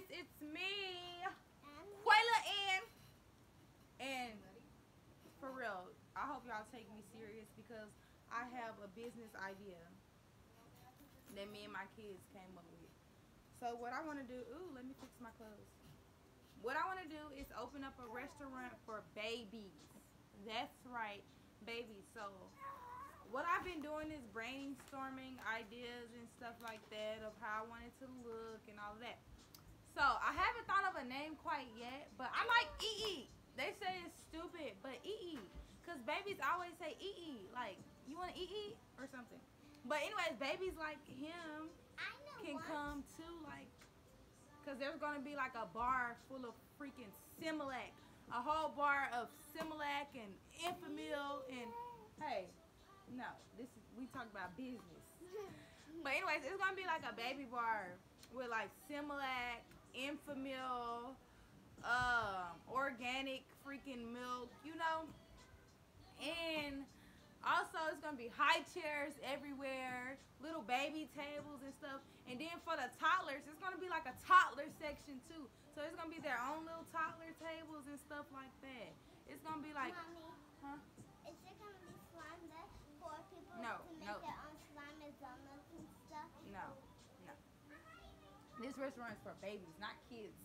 guys, it's me, Quayla Ann. And for real, I hope y'all take me serious because I have a business idea that me and my kids came up with. So what I want to do, ooh, let me fix my clothes. What I want to do is open up a restaurant for babies. That's right, babies. So what I've been doing is brainstorming ideas and stuff like that of how I want it to look and all that. So I haven't thought of a name quite yet, but I like EE. They say it's stupid, but EE. Because babies always say EE. Like, you want to EE or something. But anyways, babies like him can come too, like, because there's going to be like a bar full of freaking Similac. A whole bar of Similac and Enfamil and, hey, no, this is we talk about business. But anyways, it's gonna be like a baby bar with like Similac, Enfamil, um, organic freaking milk, you know. And also it's gonna be high chairs everywhere, little baby tables and stuff. And then for the toddlers, it's gonna be like a toddler section too. So it's gonna be their own little toddler tables and stuff like that. It's gonna be like, Mommy, huh? is there gonna be slime for people No, to make no. their own slime and stuff? No, no. This restaurant is for babies, not kids.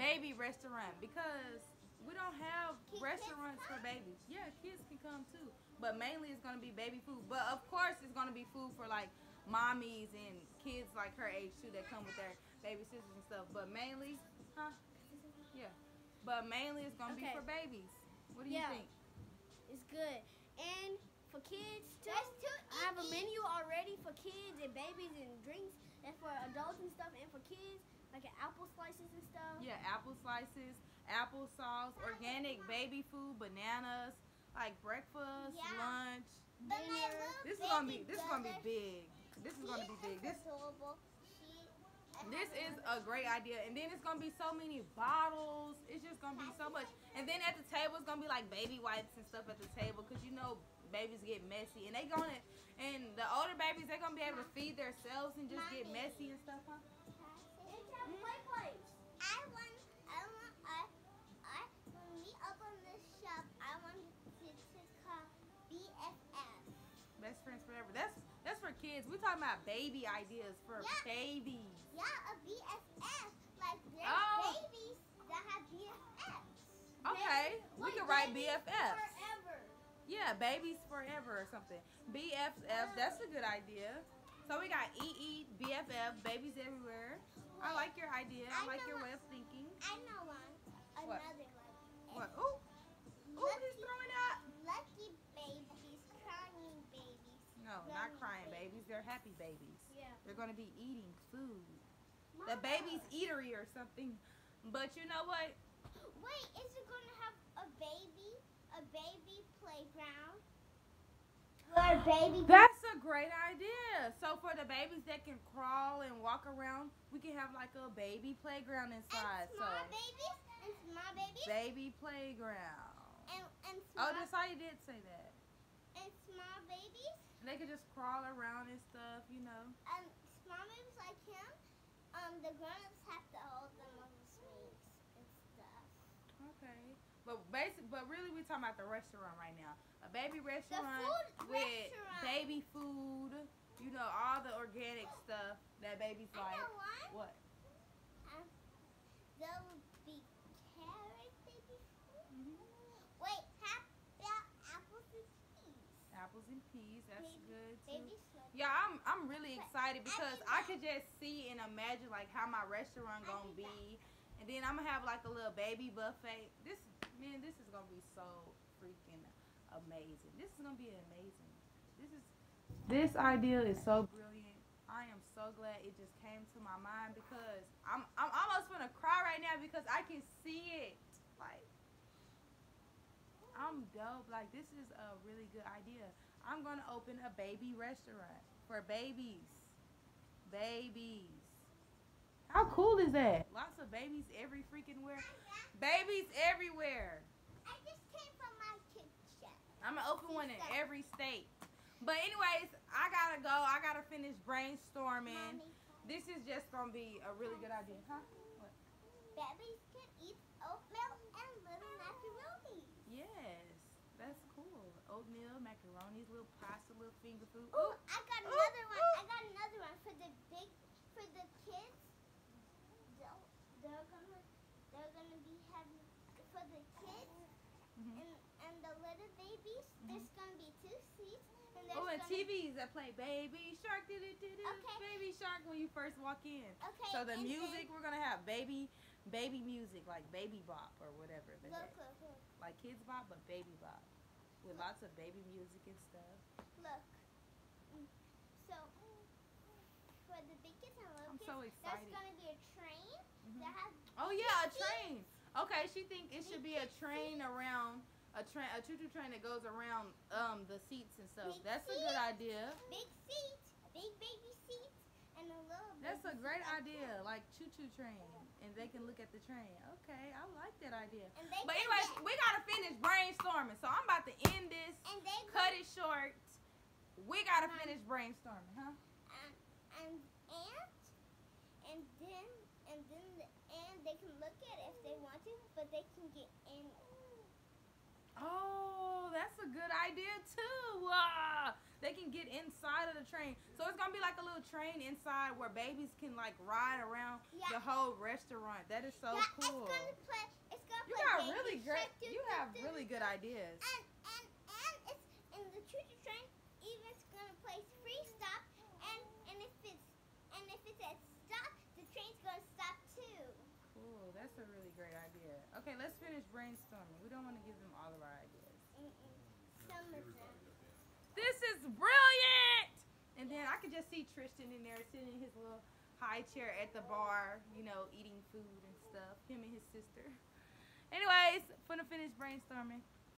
Baby restaurant because we don't have kids restaurants for babies. Yeah, kids can come too, but mainly it's gonna be baby food. But of course, it's gonna be food for like mommies and kids like her age too that come with their baby sisters and stuff. But mainly, huh? Yeah. But mainly it's gonna be for babies. What do you think? It's good. And for kids too, There's I have a menu already for kids and babies and drinks and for adults and stuff and for kids like apple slices and stuff. Yeah, apple slices, applesauce, organic baby food, bananas, like breakfast, Yeah. lunch. Dinner. This is gonna be baby this is gonna be big. This is gonna be big. This adorable. She, I this is a great idea. And then it's gonna be so many bottles. It's just gonna be so much. And then at the table it's gonna be like baby wipes and stuff at the table because you know babies get messy and they gonna and the older babies they're gonna be able to feed themselves and just get messy and stuff, huh? Play hmm? plates. I want, I want, I, I, when we open this shop, I want it to call BFF. Best friends forever. That's that's for kids. We're talking about baby ideas for Yeah. babies. Yeah, a BFF. Like there's Oh. babies that have BFFs. Okay, we Like can write BFFs. Yeah, babies forever or something. BFF, that's a good idea. So we got EE, BFF, babies everywhere. I like your idea. I I like your what- way of thinking. I know one. What? Another one. What? Ooh, ooh, he's throwing up. Lucky babies, crying babies. No, not crying babies. They're happy babies. Yeah. They're gonna be eating food. The baby's eatery or something. But you know what? Wait, is it going to have a baby, a baby playground? Or baby? That's a great idea. So for the babies that can crawl and walk around, we can have like a baby playground inside. and So small babies and small babies baby playground. and and small, Oh, Desai did say that. and small babies And they could just crawl around and stuff, you know. and small babies like him. Um, the grown-ups have to hold them on the swings and stuff. Okay. But basic, but really, we're talking about the restaurant right now. A baby restaurant with restaurant. baby food. You know all the organic stuff that babies I like. What? Um, there will be carrot baby food. Mhm. Wait, how about apples and peas? Apples and peas. That's Baby- good too. Yeah, I'm I'm really excited because I that- could just see and imagine like how my restaurant gonna think that- be, and then I'm gonna have like a little baby buffet. This man, this is gonna be so amazing. This is gonna be amazing. This is this idea is so brilliant. I am so glad it just came to my mind because I'm I'm almost gonna cry right now because I can see it. Like I'm dope. Like this is a really good idea. I'm gonna open a baby restaurant for babies. Babies. How cool is that? Lots of babies every freaking where. Babies everywhere. I just came from my kitchen. I'm gonna open one in every state. But anyways, I gotta go. I gotta finish brainstorming. This is just gonna be a really good idea, huh? What? Babies can eat oatmeal and little macaroni. Yes, that's cool. Oatmeal, macaronis, little pasta, little finger food. Oh, I got Ooh, another one. ooh. I got another one for the big, for the kids. They'll, they're gonna, they're gonna be having for the kids Mhm. and and the little babies. There's gonna be two seats and there's and gonna, TVs that play Baby Shark, do do do, Okay. Baby Shark when you first walk in. Okay. So the music we're gonna have baby, baby music like Baby Bop or whatever. Look, look, look, Like Kidz Bop, but Baby Bop, with lots of baby music and stuff. look. Mm. So for the big kids and little I'm kids, so excited. gonna be a train Mhm. that has Oh yeah, a train. Okay, she think it should be a train around a train, a choo-choo train that goes around um the seats and stuff. Big That's a good idea. big seats, big baby seats, and a little. That's a great idea, like choo-choo train, and they can look at the train. Okay, I like that idea. But anyways, we gotta finish brainstorming, so I'm about to end this. and they Cut it short. We gotta Um, finish brainstorming, huh? and and and and then and then the, and they can look at it if they want to, but they can get in. Oh, that's a good idea too. Ah, they can get inside of the train, so it's gonna be like a little train inside where babies can like ride around Yeah. the whole restaurant. That is so yeah, cool. it's gonna play. It's gonna You play. got really great. You have really good ideas. And and and it's in the choo-choo train. Even it's gonna play free stop, and and if it's and if it's at stop, the train's gonna stop too. Cool. That's a really great idea. Okay, let's finish brainstorming. We don't want to give them all of our ideas. Mm-mm. Some of them. This is brilliant. And then I could just see Tristan in there sitting in his little high chair at the bar, you know, eating food and stuff. Him and his sister. Anyways, gonna finish brainstorming.